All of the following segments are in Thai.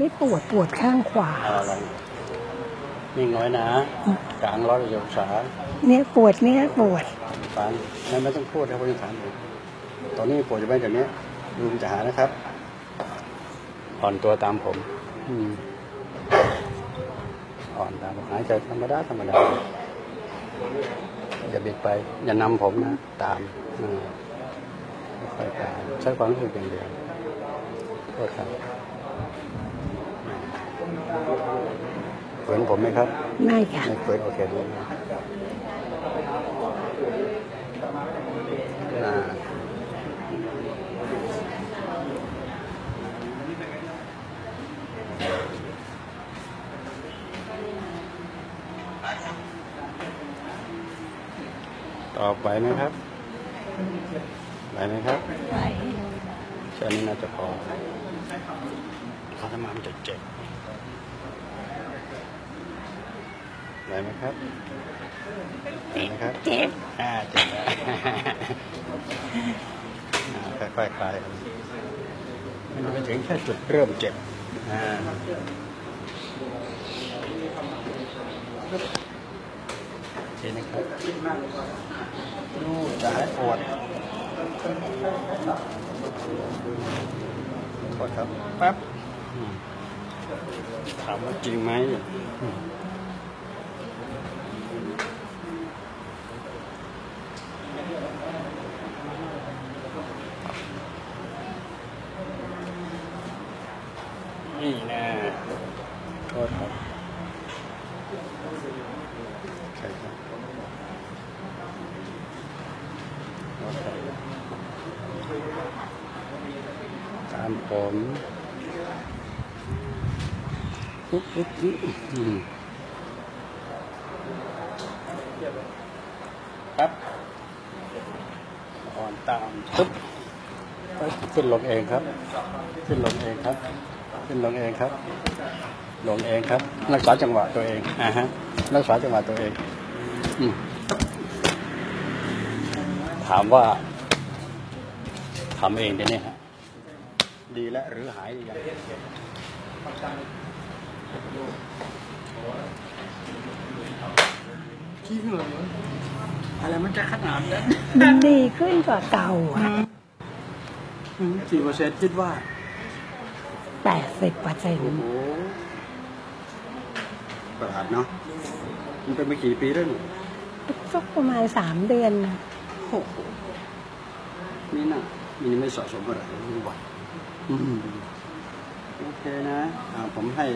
ไม่ปวดปวดข้างขวาเอาลองนิ่งน้อยนะกลางร้อยองศาเนี่ยปวดเนี่ยปวดฟังไม่ไม่ต้องพูดครับคุณถามผมตอนนี้ปวดจะไปจากนี้ดูมันจะหานะครับอ่อนตัวตามผมอืมอ่อนตามผมหายใจธรรมดาธรรมดาอย่าเบียดไป อย่านำผมนะ ตามอืมค่อยๆตามใช้ความรู้สึกอย่างเดียวโทษครับ เขินผมไหมครับ ไม่ค่ะ ไม่เปิดโอเคดูต่อไปไหมครับ ไหวไหมครับไหวแค่นี้น่าจะพอเขาทำมามันจะเจ็บ ไหวไหมครับไหวไหมครับเจ็บอ่าเจ็บแล้วอ่าค่อยๆคลายกันมันไปถึงแค่จุดเริ่มเจ็บอ่าโอเคนะครับดูจะให้ปวดโทษครับแป๊บอืมถามว่าจริงไหม นี่น่โทษครับใช่ครับตามผมอุ๊บอุ๊บอุ๊บครับอ่อนตามปึ๊บปึ๊บขึ้นลงเองครับ ขึ้นลงเองครับ ขึ้นลงเองครับ ลงเองครับ รักษาจังหวะตัวเองอ่าฮะรักษาจังหวะตัวเองอืมถามว่าทำเองได้เนี่ยฮะดีแล้วหรือหายหรือยังจริงเหรออะไรมันจะขนาดนั้นมันดีขึ้นกว่าเก่าอะสี่เปอร์เซ็นต์คิดว่า แปดสิบเปอร์เซ็นโอ้ต์โหประหลาดเนาะมันเป็นมากี่ปีแล้วหนูสักประมาณสามเดือนนะโอ้โหนี่น่ะมันยังไม่สะสมอะไรไม่ไหวอืมโอเคนะอ่าผมให้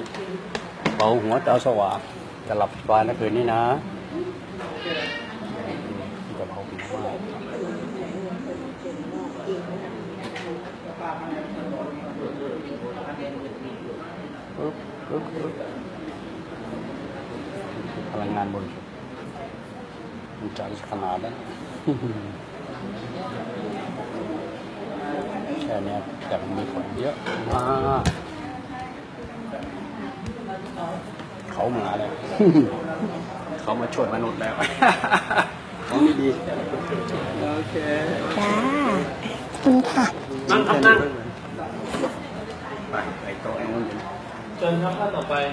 เป่าหัวตาสว่างจะหลับสบายนะคืนนี้นะจะเบาหูมาก ปึ๊บปึ๊บปึ๊บพลังงานบนสุดมันจะขนาดนั้นแค่เนี้ยแต่มันมีผลเยอะมากเขามาแล้วเขามาช่วยมนุษย์แล้วเขาดีโอเคจ้าคุณค่ะนั่งครับนั่งไปไปโต๊ะนู้น จน看到ะ